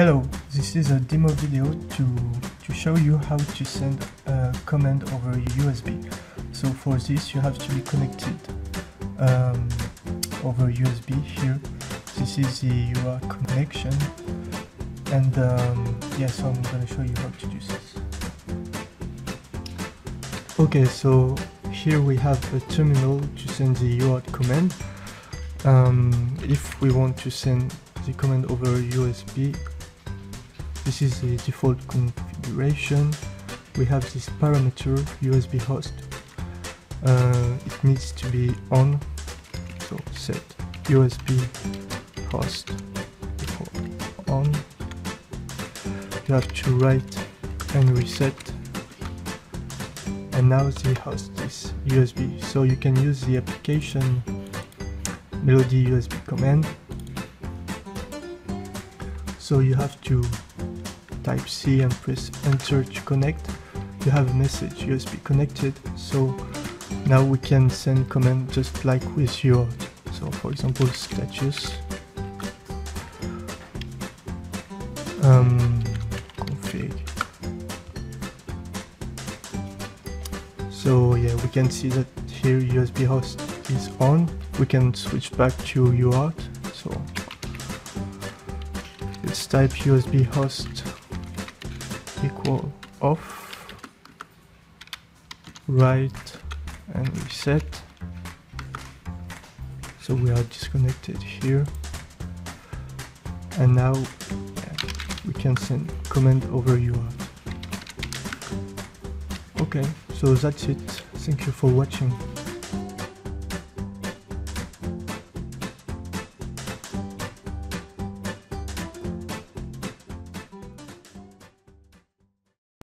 Hello, this is a demo video to, to show you how to send a command over USB. So for this you have to be connected um, over USB here. This is the UART connection and um, yeah, so I'm gonna show you how to do this. Okay, so here we have a terminal to send the UART command. Um, if we want to send the command over USB, this is the default configuration. We have this parameter USB host. Uh, it needs to be on, so set USB host on. You have to write and reset and now the host is USB so you can use the application melody USB command so you have to type C and press enter to connect. You have a message USB connected so now we can send command just like with UART so for example status um, config. So yeah we can see that here USB host is on. We can switch back to UART so let's type USB host equal off right and reset. So we are disconnected here. And now we can send command over UART okay so that's it. Thank you for watching